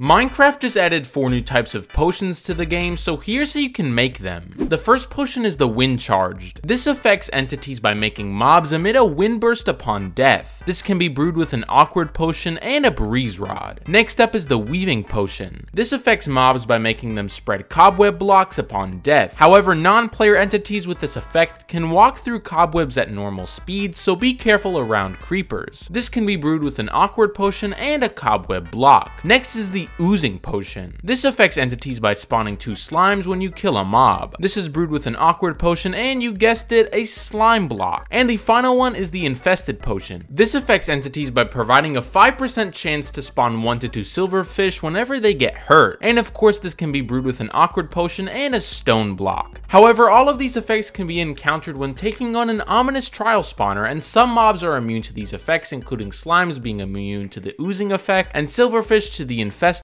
Minecraft just added 4 new types of potions to the game, so here's how you can make them. The first potion is the Wind Charged. This affects entities by making mobs emit a wind burst upon death. This can be brewed with an Awkward Potion and a Breeze Rod. Next up is the Weaving Potion. This affects mobs by making them spread cobweb blocks upon death. However, non-player entities with this effect can walk through cobwebs at normal speeds, so be careful around creepers. This can be brewed with an Awkward Potion and a cobweb block. Next is the Oozing Potion. This affects entities by spawning two slimes when you kill a mob. This is brewed with an Awkward Potion and you guessed it, a Slime Block. And the final one is the Infested Potion. This affects entities by providing a 5% chance to spawn 1 to 2 silverfish whenever they get hurt. And of course this can be brewed with an Awkward Potion and a Stone Block. However, all of these effects can be encountered when taking on an ominous trial spawner and some mobs are immune to these effects including slimes being immune to the oozing effect and silverfish to the infested